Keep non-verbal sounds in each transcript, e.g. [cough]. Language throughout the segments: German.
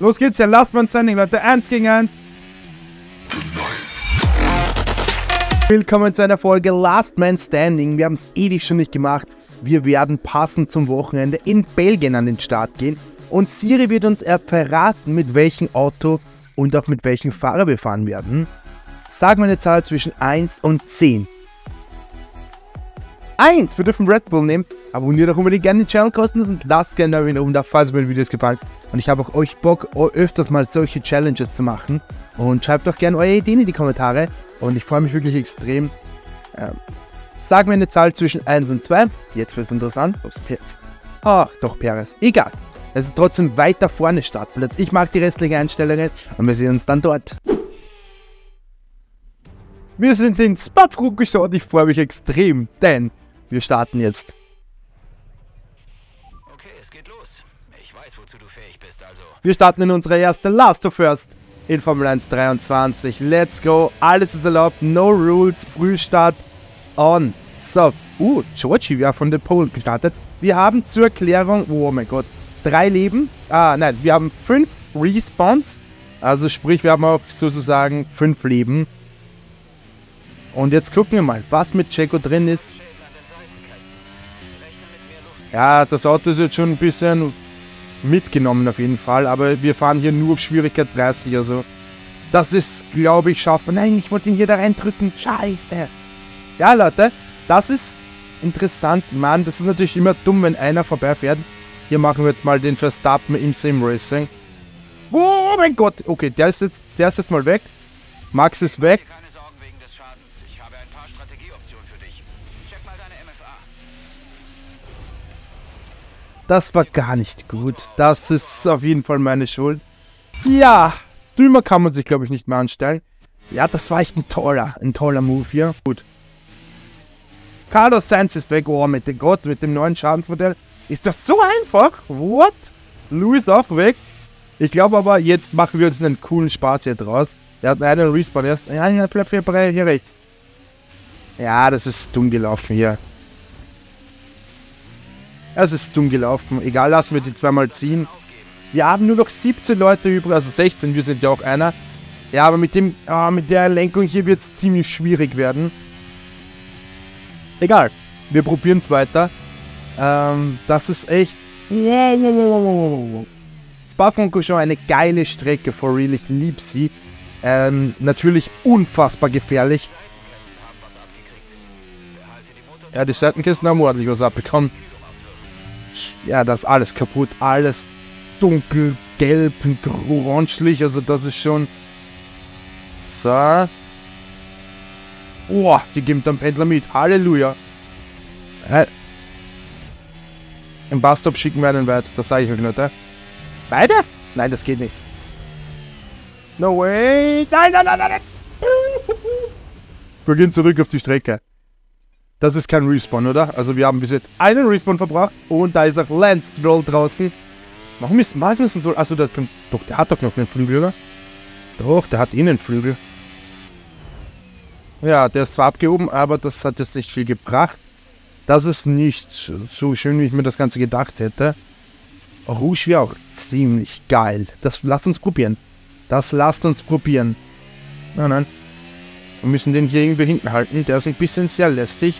Los geht's ja, Last Man Standing, Leute. Eins gegen eins. Willkommen zu einer Folge Last Man Standing. Wir haben es ewig schon nicht gemacht. Wir werden passend zum Wochenende in Belgien an den Start gehen. Und Siri wird uns verraten, mit welchem Auto und auch mit welchem Fahrer wir fahren werden. Sagen wir eine Zahl zwischen 1 und 10. 1. Wir dürfen Red Bull nehmen. Abonniert auch unbedingt gerne den Channel kostenlos und lasst gerne einen oben da, falls meine Videos gefallen. Und ich habe auch euch Bock, öfters mal solche Challenges zu machen. Und schreibt doch gerne eure Ideen in die Kommentare. Und ich freue mich wirklich extrem. Ähm, sagen wir eine Zahl zwischen 1 und 2. Jetzt wird es interessant. Ups, jetzt. Ach, doch, Perez. Egal. Es ist trotzdem weiter vorne Startplatz. Ich mag die restlichen Einstellungen und wir sehen uns dann dort. Wir sind in geschaut. Ich freue mich extrem, denn wir starten jetzt. Okay, es geht los. Ich weiß, wozu du fähig bist, also. Wir starten in unsere erste Last of First in Formel 1 23. Let's go. Alles ist erlaubt. No rules. Frühstart on. So. Uh, Georgie wäre von der Pole gestartet. Wir haben zur Erklärung, oh mein Gott, drei Leben. Ah, nein, wir haben fünf Respawns. Also sprich, wir haben auch sozusagen fünf Leben. Und jetzt gucken wir mal, was mit Checo drin ist. Ja, das Auto ist jetzt schon ein bisschen mitgenommen auf jeden Fall, aber wir fahren hier nur auf Schwierigkeit 30, also das ist, glaube ich, schaffbar. Nein, ich wollte ihn hier da reindrücken, scheiße. Ja, Leute, das ist interessant, Mann, das ist natürlich immer dumm, wenn einer vorbeifährt. Hier machen wir jetzt mal den Verstappen im Sim Racing. Oh mein Gott, okay, der ist jetzt, der ist jetzt mal weg. Max ist weg. Das war gar nicht gut. Das ist auf jeden Fall meine Schuld. Ja, dümmer kann man sich, glaube ich, nicht mehr anstellen. Ja, das war echt ein toller, ein toller Move hier. Gut. Carlos Sainz ist weg. Oh, mit dem Gott, mit dem neuen Schadensmodell. Ist das so einfach? What? Louis auch weg. Ich glaube aber, jetzt machen wir uns einen coolen Spaß hier draus. Der hat einen Respawn erst. Ja, ja, bleib hier, hier rechts. Ja, das ist dumm gelaufen hier. Es ist dumm gelaufen. Egal, lassen wir die zweimal ziehen. Wir haben nur noch 17 Leute übrig, also 16, wir sind ja auch einer. Ja, aber mit dem, ah, mit der Lenkung hier wird es ziemlich schwierig werden. Egal, wir probieren es weiter. Ähm, das ist echt... Spa-Francorchamps eine geile Strecke, for real, ich liebe sie. Ähm, natürlich unfassbar gefährlich. Ja, die Seitenkisten haben ordentlich was abbekommen. Ja, das ist alles kaputt, alles dunkel, gelb, orangelich, also das ist schon... So. Boah, die geben dann Pendler mit, Halleluja. Äh, Im Bastop schicken wir einen weiter, das sage ich euch nicht, äh. Beide? Nein, das geht nicht. No way! Nein, nein, nein, nein! [laughs] Wir gehen zurück auf die Strecke. Das ist kein Respawn, oder? Also wir haben bis jetzt einen Respawn verbracht und da ist auch Lance Stroll draußen. Warum ist Magnussen so... Achso, der, doch, der hat doch noch einen Flügel, oder? Doch, der hat innen Flügel. Ja, der ist zwar abgehoben, aber das hat jetzt nicht viel gebracht. Das ist nicht so schön, wie ich mir das Ganze gedacht hätte. Rouge wäre auch ziemlich geil. Das lasst uns probieren. Das lasst uns probieren. Nein, nein. Wir müssen den hier irgendwie hinten halten. Der ist ein bisschen sehr lästig.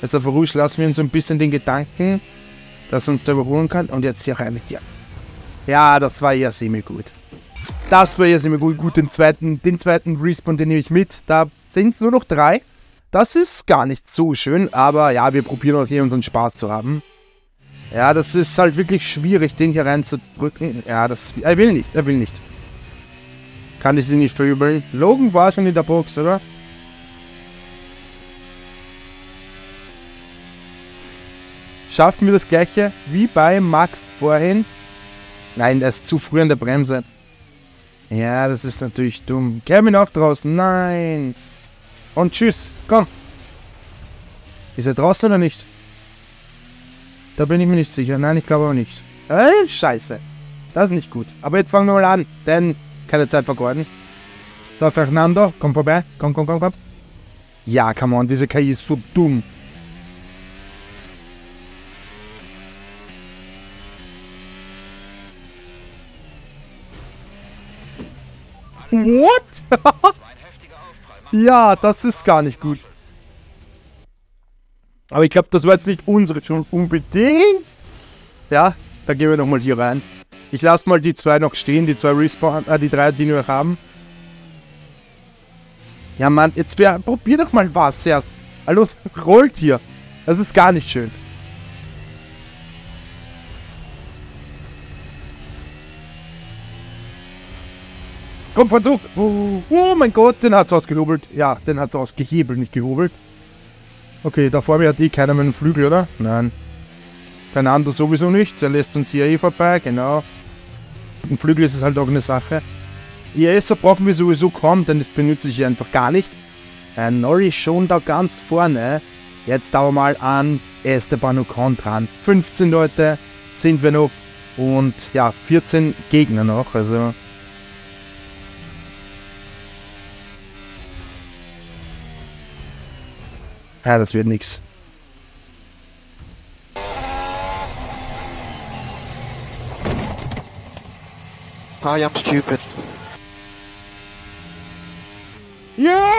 Jetzt auf Rouge lassen wir uns so ein bisschen den Gedanken, dass uns da überholen kann. Und jetzt hier rein mit dir. Ja, das war ja semi-gut. Das war ja semi-gut. Gut, den zweiten, den zweiten Respawn, den nehme ich mit. Da sind es nur noch drei. Das ist gar nicht so schön, aber ja, wir probieren auch hier unseren Spaß zu haben. Ja, das ist halt wirklich schwierig, den hier reinzudrücken. Ja, das... Er will nicht, er will nicht. Kann ich sie nicht verübeln. Logan war schon in der Box, oder? Schaffen wir das gleiche wie bei Max vorhin? Nein, er ist zu früh an der Bremse. Ja, das ist natürlich dumm. Kevin auch draußen. Nein. Und tschüss. Komm. Ist er draußen oder nicht? Da bin ich mir nicht sicher. Nein, ich glaube aber nicht. Äh, scheiße. Das ist nicht gut. Aber jetzt fangen wir mal an, denn keine Zeit vergeuden. So, Fernando, komm vorbei. Komm, komm, komm, komm. Ja, come on, diese KI ist so dumm. What? [laughs] Ja, das ist gar nicht gut. Aber ich glaube, das war jetzt nicht unsere Schuld unbedingt. Ja, da gehen wir nochmal hier rein. Ich lasse mal die zwei noch stehen, die zwei Respawn, äh, die drei, die wir haben. Ja, Mann, jetzt probier doch mal was erst. Hallo, rollt hier. Das ist gar nicht schön. Komm, Versuch. Oh, oh mein Gott, den hat's ausgehobelt. Ja, den hat's ausgehebelt, nicht gehobelt. Okay, da vor mir hat eh keiner dem Flügel, oder? Nein. Fernando sowieso nicht. Der lässt uns hier eh vorbei, genau. Dem Flügel ist es halt auch eine Sache. ISO brauchen wir sowieso kaum, denn das benutze ich einfach gar nicht. Äh, Norris schon da ganz vorne. Jetzt aber mal an Esteban Ocon dran. 15 Leute sind wir noch und ja, 14 Gegner noch. Also Ja, das wird nix. I am stupid. Ja!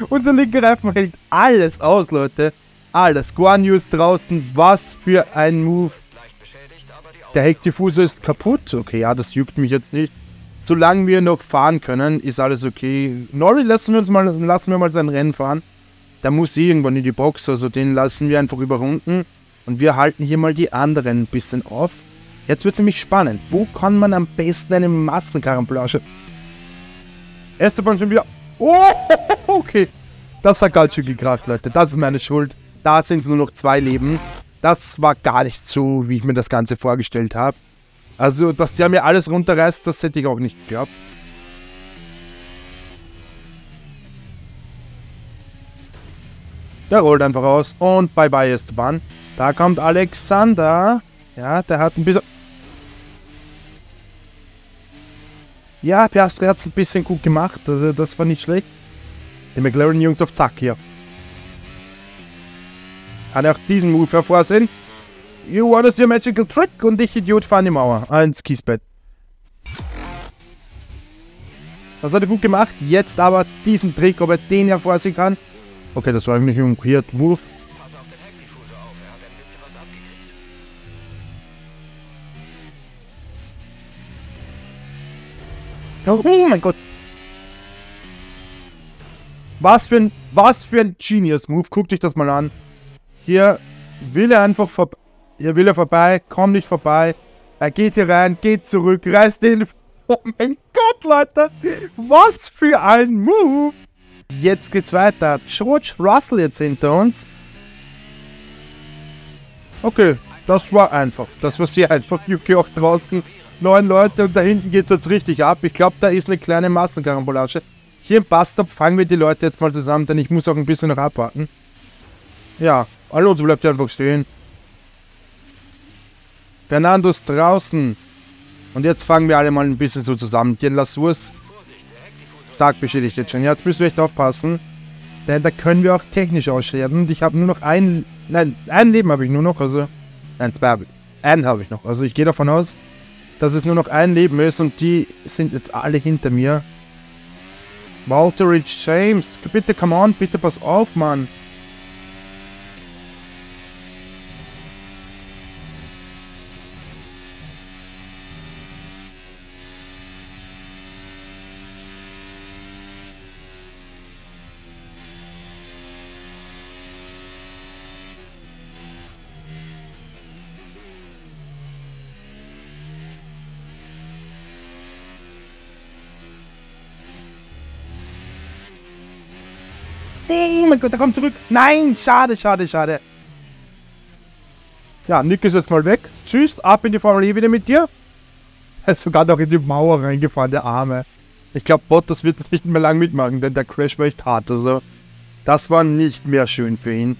[laughs] Unser, linker Reifen hält alles aus, Leute. Alles. Guan draußen. Was für ein Move. Der Heckdiffuser ist kaputt. Okay, ja, das juckt mich jetzt nicht. Solange wir noch fahren können, ist alles okay. Nori lassen wir uns mal, lassen wir mal sein Rennen fahren. Der muss irgendwann in die Box, also den lassen wir einfach überrunden. Und wir halten hier mal die anderen ein bisschen auf. Jetzt wird es nämlich spannend. Wo kann man am besten eine Massenkarambolage? Esteban schon wieder. Oh, okay. Das hat ganz schön gekracht, Leute. Das ist meine Schuld. Da sind es nur noch zwei Leben. Das war gar nicht so, wie ich mir das Ganze vorgestellt habe. Also, dass der mir alles runterreißt, das hätte ich auch nicht geglaubt. Der rollt einfach aus und bye bye Esteban. Da kommt Alexander. Ja, der hat ein bisschen... Ja, Piastri hat es ein bisschen gut gemacht. Also das war nicht schlecht. Die McLaren-Jungs auf Zack hier. Kann er auch diesen Move hervorsehen. You wanna see a magical trick? Und ich, Idiot, fahr in die Mauer. Ah, ins Kiesbett. Das hat er gut gemacht. Jetzt aber diesen Trick, ob er den hervorsehen kann. Okay, das war eigentlich ein weird Move. Oh mein Gott. Was für ein, was für ein Genius-Move. Guckt euch das mal an. Hier will er einfach vorbei. Hier will er vorbei, kommt nicht vorbei. Er geht hier rein, geht zurück, reißt den. Oh mein Gott, Leute. Was für ein Move. Jetzt geht's weiter. George Russell jetzt hinter uns. Okay, das war einfach. Das war sehr einfach. Yuki auch draußen. Neun Leute und da hinten geht's jetzt richtig ab. Ich glaube, da ist eine kleine Massenkarambolage. Hier im Busstop fangen wir die Leute jetzt mal zusammen, denn ich muss auch ein bisschen noch abwarten. Ja, Alonso bleibt einfach stehen. Fernando ist draußen. Und jetzt fangen wir alle mal ein bisschen so zusammen. Den Lasurs stark beschädigt jetzt schon. Ja, jetzt müssen wir echt aufpassen. Denn da können wir auch technisch ausscheren. Und ich habe nur noch ein... Nein, ein Leben habe ich nur noch. Also... Nein, zwei habe ich. Einen habe ich noch. Also ich gehe davon aus, dass es nur noch ein Leben ist. Und die sind jetzt alle hinter mir. Walter Rich James. Bitte, come on. Bitte pass auf, Mann. Oh mein Gott, er kommt zurück. Nein, schade, schade, schade. Ja, Nick ist jetzt mal weg. Tschüss, ab in die Formel E wieder mit dir. Er ist sogar noch in die Mauer reingefahren, der Arme. Ich glaube, Bottas wird es nicht mehr lang mitmachen, denn der Crash war echt hart. Also, das war nicht mehr schön für ihn.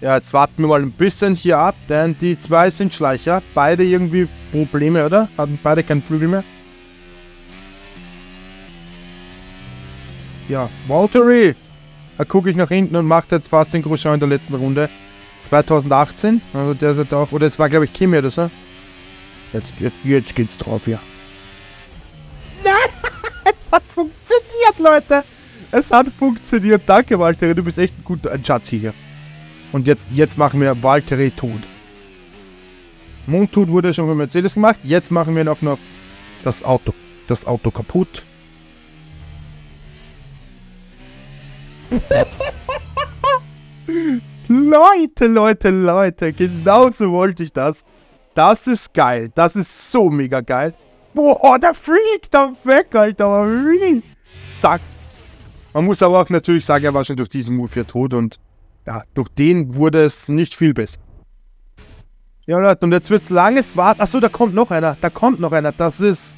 Ja, jetzt warten wir mal ein bisschen hier ab, denn die zwei sind Schleicher. Beide irgendwie Probleme, oder? Hatten beide keinen Flügel mehr. Ja, Valtteri. Da gucke ich nach hinten und macht jetzt fast den Grosjean in der letzten Runde. 2018, also der ist halt auch, oder es war glaube ich Kimi oder so. Jetzt, jetzt, jetzt geht's drauf hier. Nein! [laughs] hat funktioniert, Leute. Es hat funktioniert. Danke, Walter. Du bist echt ein guter ein Schatz hier. Und jetzt, jetzt machen wir Walter tot. Mundtut wurde schon von Mercedes gemacht. Jetzt machen wir noch, noch das Auto. Das Auto kaputt. Leute, Leute, Leute. Genauso wollte ich das. Das ist geil. Das ist so mega geil. Boah, der fliegt da weg, Alter. Zack. Man muss aber auch natürlich sagen, er war schon durch diesen Move hier tot und ja, durch den wurde es nicht viel besser. Ja, Leute, und jetzt wird es langes Warten. Achso, da kommt noch einer. Da kommt noch einer. Das ist.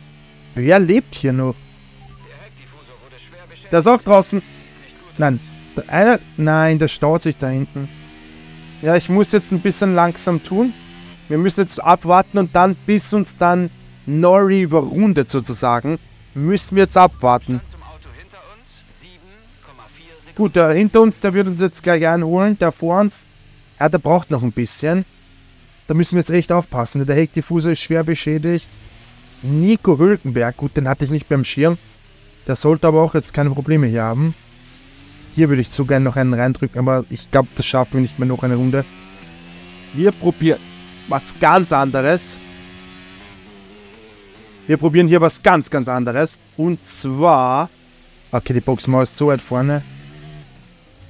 Wer lebt hier noch? Der ist auch draußen. Nein. Einer. Nein, der staut sich da hinten. Ja, ich muss jetzt ein bisschen langsam tun. Wir müssen jetzt abwarten und dann, bis uns dann Nori überrundet sozusagen, müssen wir jetzt abwarten. Gut, der hinter uns, der wird uns jetzt gleich einholen. Der vor uns, ja, der braucht noch ein bisschen. Da müssen wir jetzt echt aufpassen. Der Heckdiffuser ist schwer beschädigt. Nico Hülkenberg, gut, den hatte ich nicht beim Schirm. Der sollte aber auch jetzt keine Probleme hier haben. Hier würde ich so gerne noch einen reindrücken, aber ich glaube, das schaffen wir nicht mehr noch eine Runde. Wir probieren was ganz anderes. Wir probieren hier was ganz, ganz anderes. Und zwar... Okay, die Boxmaul ist so weit vorne.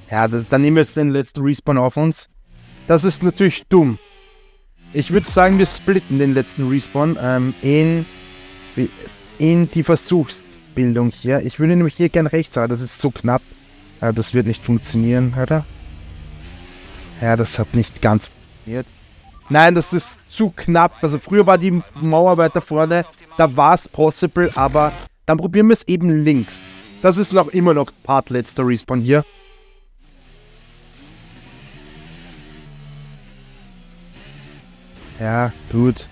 Ja, das, dann nehmen wir jetzt den letzten Respawn auf uns. Das ist natürlich dumm. Ich würde sagen, wir splitten den letzten Respawn ähm, in, in die Versuchsbildung hier. Ich würde nämlich hier gern rechts haben, das ist so knapp. Aber das wird nicht funktionieren, oder? Ja, das hat nicht ganz funktioniert. Nein, das ist zu knapp. Also früher war die Mauer weiter vorne, da war es possible, aber dann probieren wir es eben links. Das ist noch immer noch Part letzter Respawn hier. Ja, gut.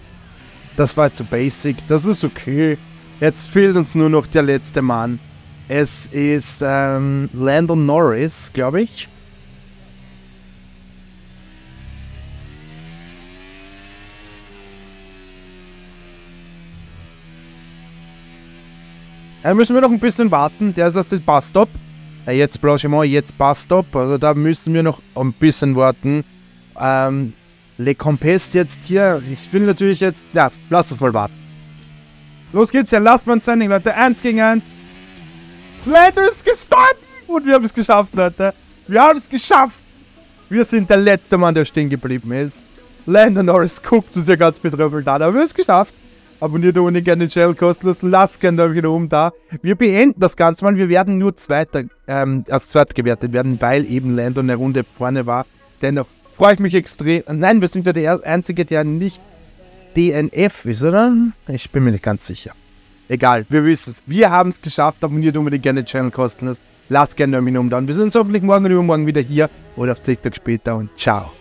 Das war zu basic. Das ist okay. Jetzt fehlt uns nur noch der letzte Mann. Es ist ähm, Landon Norris, glaube ich. Da müssen wir noch ein bisschen warten. Der ist aus dem Busstop. Ja, jetzt Blanchiment, jetzt Busstop. Also da müssen wir noch ein bisschen warten. Ähm, Le Compest jetzt hier. Ich will natürlich jetzt. Ja, lass uns mal warten. Los geht's ja, Last Man Standing, Leute. Eins gegen eins. Lando ist gestorben! Und wir haben es geschafft, Leute. Wir haben es geschafft. Wir sind der letzte Mann, der stehen geblieben ist. Lando Norris guckt uns ja ganz betrüppelt an, aber wir haben es geschafft. Abonniert ohne gerne den Channel kostenlos, lasst gerne Däumchen oben da. Wir beenden das Ganze mal, wir werden nur Zweiter, ähm, als Zweiter gewertet werden, weil eben Lando eine Runde vorne war. Dennoch freue ich mich extrem. Nein, wir sind ja der Einzige, der nicht DNF ist, oder? Ich bin mir nicht ganz sicher. Egal, wir wissen es. Wir haben es geschafft. Abonniert unbedingt gerne den Channel kostenlos. Lasst gerne Däumchen oben da. Wir sehen uns hoffentlich morgen oder übermorgen wieder hier oder auf TikTok später und ciao.